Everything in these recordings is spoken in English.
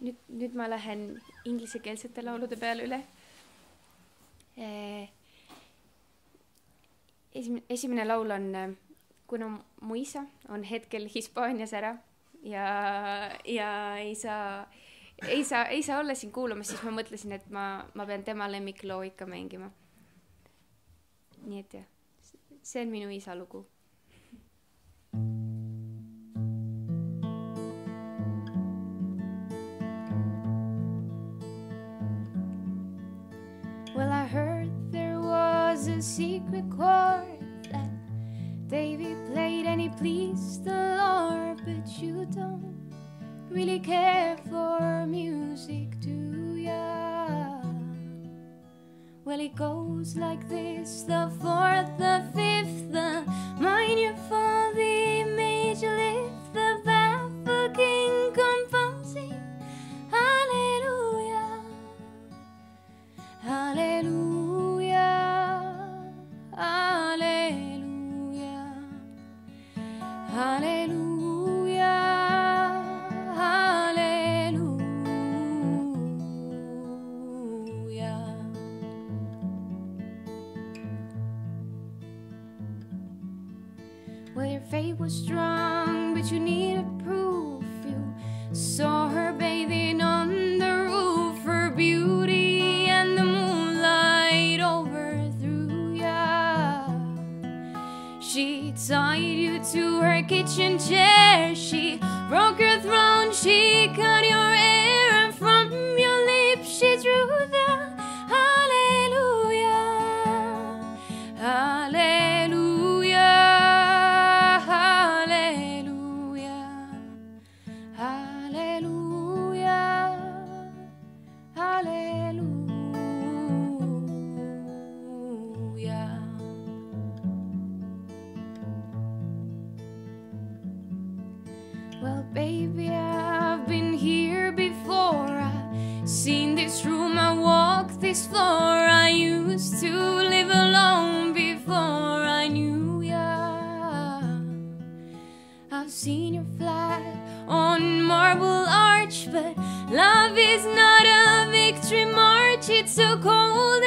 nüüd, nüüd ma lähen inglisekeelsete laulude peale üle. esimene, esimene laul on, kuna mu isa on hetkel Hispaanias ära ja, ja ei saa, ei saa, ei saa olla siin kuulamas, siis ma mõtlesin, et ma, ma pean tema lemmikloo ikka mängima. nii et jah, see on minu isa lugu. Well, I heard there was a secret chord that Davy played and he pleased the Lord, but you don't really care for music, do ya? Well, it goes like this the fourth, the fifth, the minor fall, hallelujah, seen your flag on Marble Arch, but love is not a victory march. It's so cold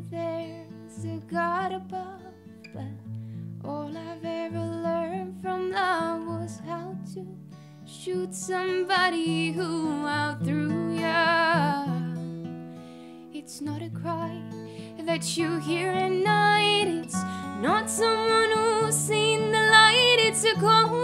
maybe there's a God above, but all I've ever learned from love was how to shoot somebody who outthrew ya. It's not a cry that you hear at night. It's not someone who's seen the light. It's a cold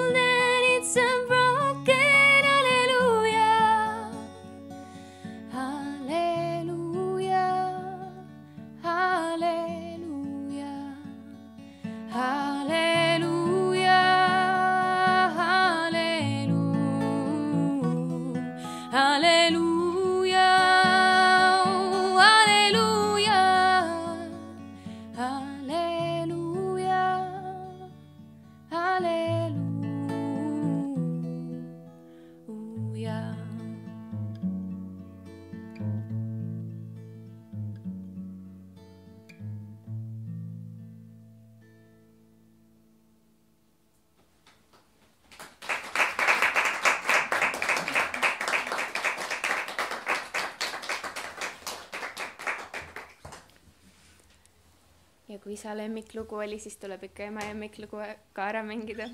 kui isa lemmiklugu oli, siis tuleb ikka ema lemmiklugu ka ära mängida.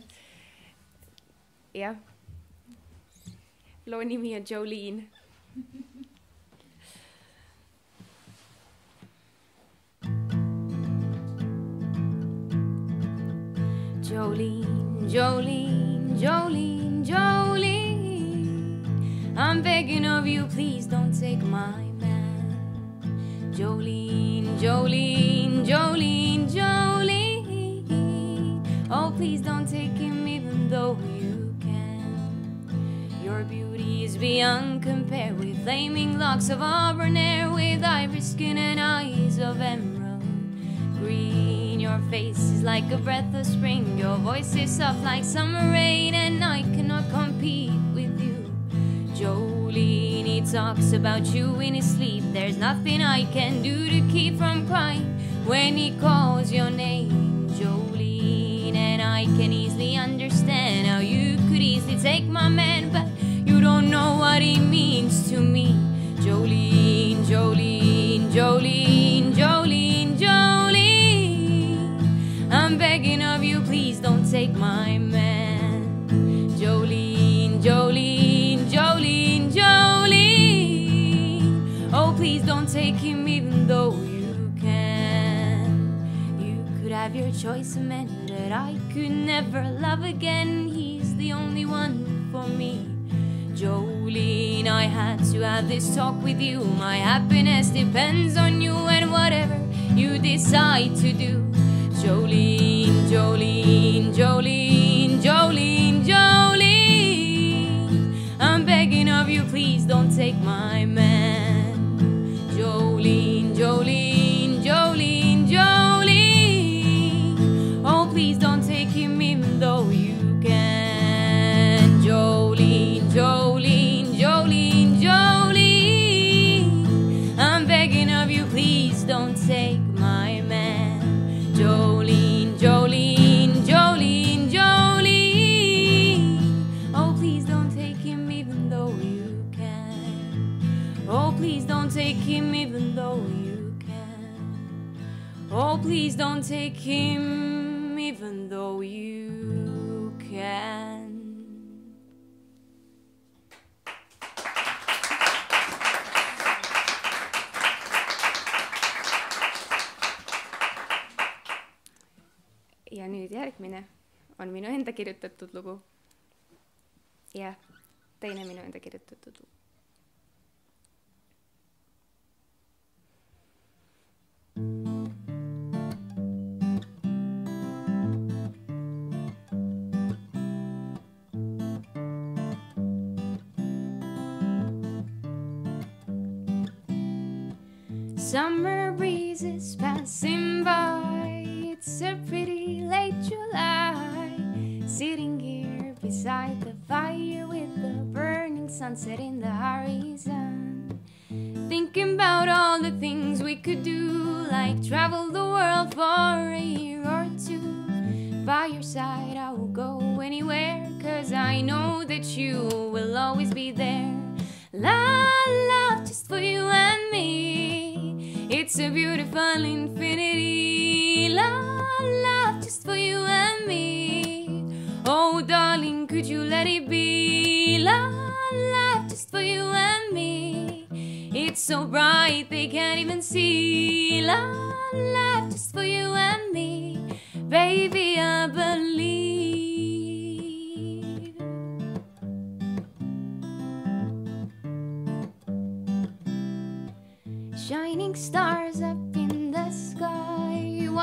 jah. loo nimi on Jolene. Jolene, Jolene, Jolene, Jolene. I'm begging of you, please don't take man. Jolene, Jolene, Jolene, Jolene. Oh, please don't take him even though you can. Your beauty is beyond compare with flaming locks of auburn hair, with ivory skin and eyes of emerald green. Your face is like a breath of spring. Your voice is soft like summer rain, and I cannot compete with you. Jolene, talks about you in his sleep. There's nothing I can do to keep from crying when he calls your name, Jolene. And I can easily understand how you could easily take my man, but you don't know what he means to me. Jolene, Jolene, Jolene, Jolene. Have your choice of men, but I could never love again. He's the only one for me. Jolene, I had to have this talk with you. My happiness depends on you and whatever you decide to do. Jolene, Jolene, Jolene, Jolene, Jolene. I'm begging of you, please don't take my please don't take him even though you can. ja nüüd järgmine on minu enda kirjutatud lugu. jah, teine minu enda kirjutatud lugu. Passing by. It's a pretty late July. Sitting here beside the fire with the burning sunset in the horizon. Thinking about all the things we could do, like travel the world for a year or two. By your side, I will go anywhere, cause I know that you will always be there. La la, just for you and me. It's a beautiful infinity. La la, just for you and me. Oh, darling, could you let it be? La la, just for you and me. It's so bright they can't even see. La la, just for you and me. Baby, I believe.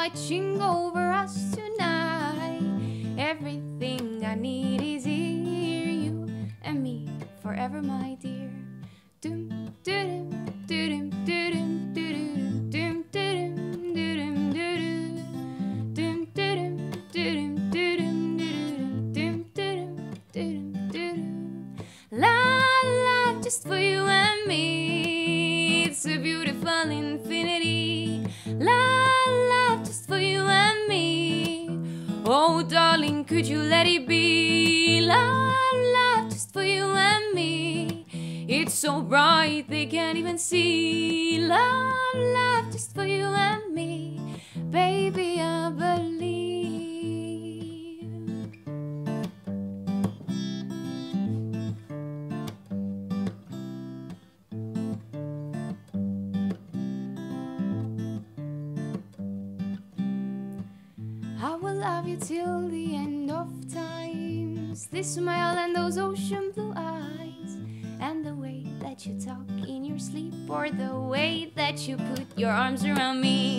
Watching over us tonight. Everything I need is here, you and me forever, my dear. Dum, doo-dum, doo-dum, doo-dum, your arms around me.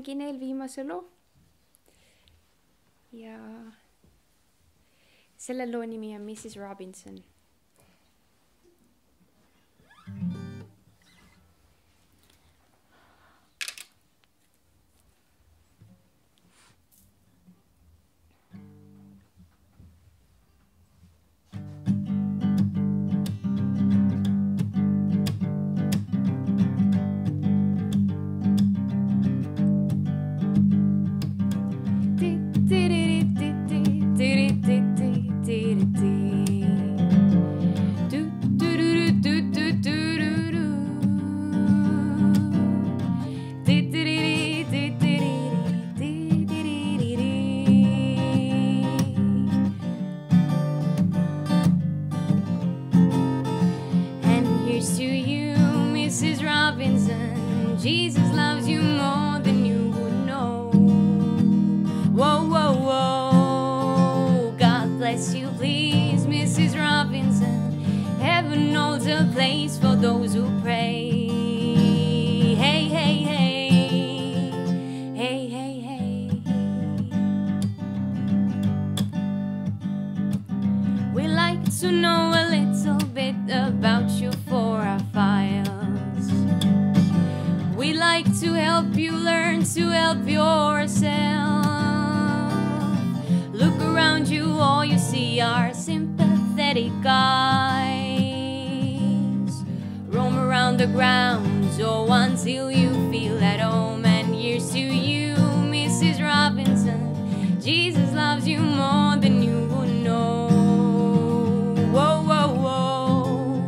Mängin eelviimase loo. ja selle loo nimi on Mrs Robinson to you, Mrs. Robinson. Jesus loves you more than you would know. Whoa, whoa, whoa. God bless you, please, Mrs. Robinson. Heaven holds a place for those who pray. Hey, hey, hey. Hey, hey, hey. We like to know to help you learn to help yourself. Look around you, all you see are sympathetic eyes. Roam around the grounds, oh, until you feel at home. And here's to you, Mrs. Robinson. Jesus loves you more than you would know. Whoa, whoa, whoa.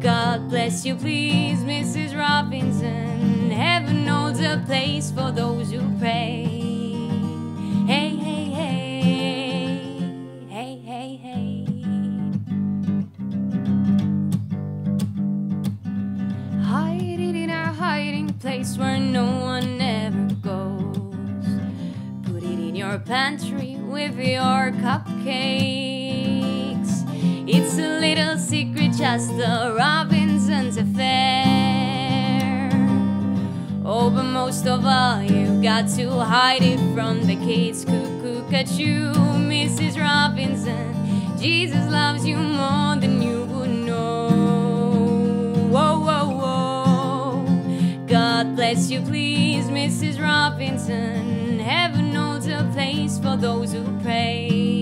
God bless you, please, Mrs. Robinson. A place for those who pray. Hey, hey, hey. Hey, hey, hey. Hide it in a hiding place where no one ever goes. Put it in your pantry with your cupcakes. It's a little secret, just the Oh, but most of all, you've got to hide it from the kids. Cuckoo, you, Mrs. Robinson. Jesus loves you more than you would know. Whoa, whoa, whoa. God bless you, please, Mrs. Robinson. Heaven holds a place for those who pray.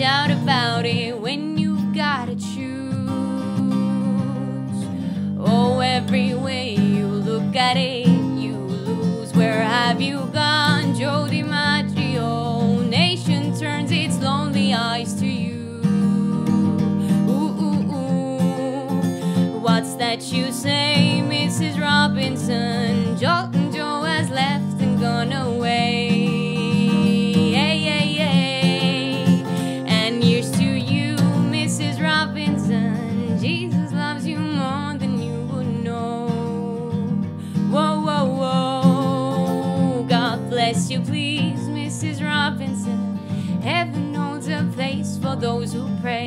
Shout about it when you've gotta choose. Oh, every way you look at it, you lose. Where have you gone, Joe DiMaggio? Nation turns its lonely eyes to you. Ooh, ooh, ooh. What's that you say, Mrs. Robinson? Bless you, please, Mrs. Robinson. Heaven holds a place for those who pray.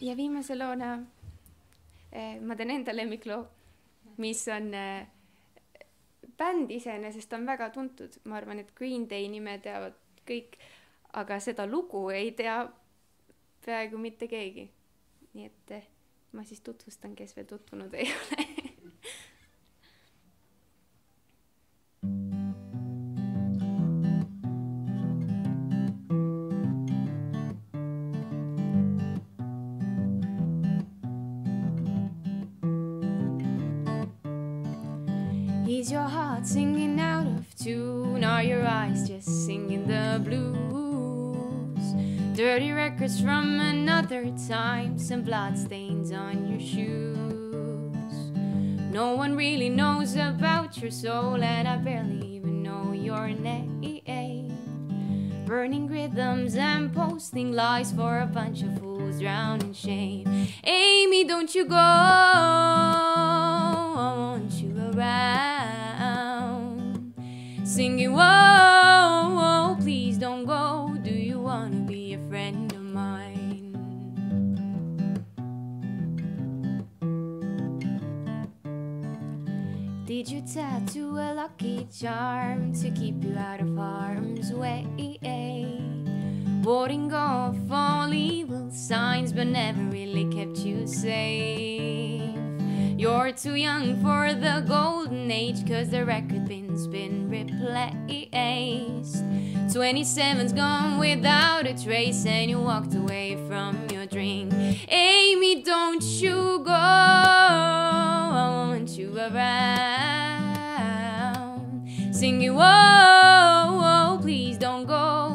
Ja viimase loona eh, ma teen enda lemmikloo, mis on eh, bänd iseenesest on väga tuntud, ma arvan, et Green Day nime teavad kõik, aga seda lugu ei tea peaaegu mitte keegi. nii et eh, ma siis tutvustan, kes veel tutvunud ei ole Is your heart singing out of tune? Are your eyes just singing the blues? Dirty records from another time, some bloodstains on your shoes. No one really knows about your soul, and I barely even know your name. Burning rhythms and posting lies for a bunch of fools drowned in shame. Amy, don't you go. I want you around. Singing, whoa, whoa, please don't go. Do you want to be a friend of mine? Did you tattoo a lucky charm to keep you out of harm's way? Warding off all evil signs, but never really kept you safe. You're too young for the golden age, cause the record bin's been replaced. 27's gone without a trace, and you walked away from your dream. Amy, don't you go, I want you around. Singing, whoa, oh, oh, whoa, please don't go.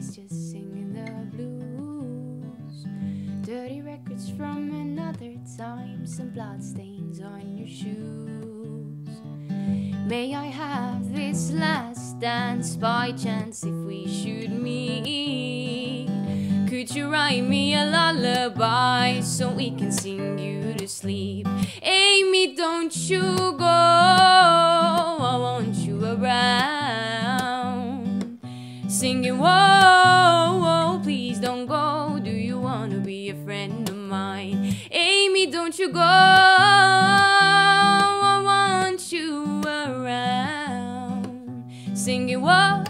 Eyes just singing the blues? Dirty records from another time, some bloodstains on your shoes. May I have this last dance by chance if we should meet? Could you write me a lullaby so we can sing you to sleep? Amy, don't you go, I want you around. Singing, whoa, whoa, please don't go. Do you want to be a friend of mine? Amy, don't you go, I want you around. Singing, whoa,